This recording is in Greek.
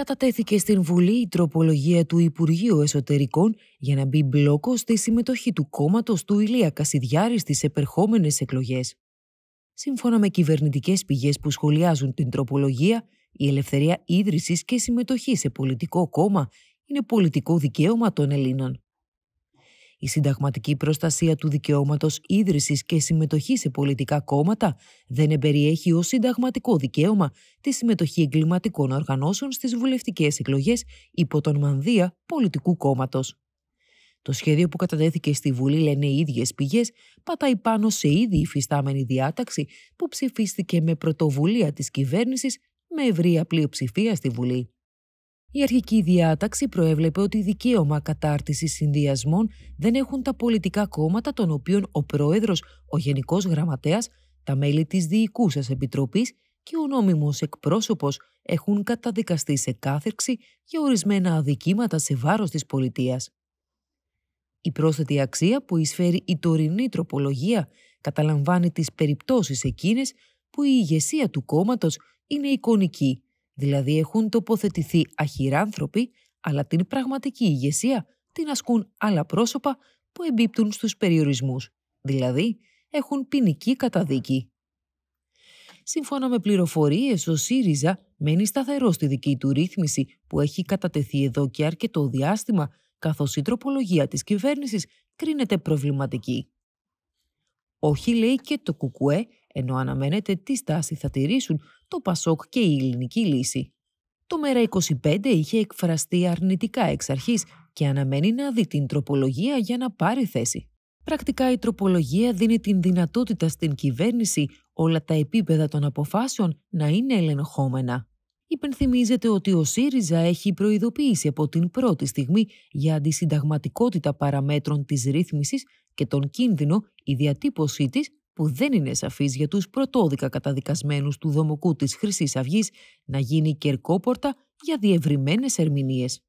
κατατέθηκε στην Βουλή η τροπολογία του Υπουργείου Εσωτερικών για να μπει μπλόκο στη συμμετοχή του κόμματος του Ηλία Κασιδιάρη στις επερχόμενες εκλογές. Σύμφωνα με κυβερνητικές πηγές που σχολιάζουν την τροπολογία, η ελευθερία ίδρυσης και συμμετοχή σε πολιτικό κόμμα είναι πολιτικό δικαίωμα των Ελλήνων. Η συνταγματική προστασία του δικαιώματος ίδρυσης και συμμετοχή σε πολιτικά κόμματα δεν εμπεριέχει ως συνταγματικό δικαίωμα τη συμμετοχή εγκληματικών οργανώσεων στις βουλευτικές εκλογές υπό τον μανδύα πολιτικού κόμματος. Το σχέδιο που κατατέθηκε στη Βουλή, λένε οι ίδιες πηγές, πατάει πάνω σε ήδη υφιστάμενη διάταξη που ψηφίστηκε με πρωτοβουλία της κυβέρνησης με ευρεία πλειοψηφία στη Βουλή. Η αρχική διάταξη προέβλεπε ότι δικαίωμα κατάρτισης συνδυασμών δεν έχουν τα πολιτικά κόμματα των οποίων ο πρόεδρος, ο γενικός γραμματέας, τα μέλη της διοικούσας επιτροπής και ο νόμιμος εκπρόσωπος έχουν καταδικαστεί σε κάθερξη για ορισμένα αδικήματα σε βάρος της πολιτείας. Η πρόσθετη αξία που εισφέρει η τωρινή τροπολογία καταλαμβάνει τις περιπτώσεις εκείνες που η ηγεσία του κόμματος είναι εικονική Δηλαδή έχουν τοποθετηθεί αχυράνθρωποι, αλλά την πραγματική ηγεσία την ασκούν άλλα πρόσωπα που εμπίπτουν στους περιορισμούς. Δηλαδή έχουν ποινική καταδίκη. Σύμφωνα με πληροφορίες, ο ΣΥΡΙΖΑ μένει σταθερό στη δική του ρύθμιση που έχει κατατεθεί εδώ και αρκετό διάστημα, καθώς η τροπολογία της κυβέρνησης κρίνεται προβληματική. Όχι λέει και το ΚΚΕ ενώ αναμένεται τι στάση θα τηρήσουν το ΠΑΣΟΚ και η ελληνική λύση. Το ΜΕΡΑ25 είχε εκφραστεί αρνητικά εξ αρχής και αναμένει να δει την τροπολογία για να πάρει θέση. Πρακτικά η τροπολογία δίνει την δυνατότητα στην κυβέρνηση όλα τα επίπεδα των αποφάσεων να είναι ελεγχόμενα. Υπενθυμίζεται ότι ο ΣΥΡΙΖΑ έχει προειδοποιήσει από την πρώτη στιγμή για αντισυνταγματικότητα παραμέτρων της ρύθμισης και τον κίνδυνο η διατύπωσή της που δεν είναι σαφής για τους πρωτόδικα καταδικασμένους του δομοκού της χρυσής αυγής να γίνει κερκόπορτα για διευρυμένες ερμηνείες.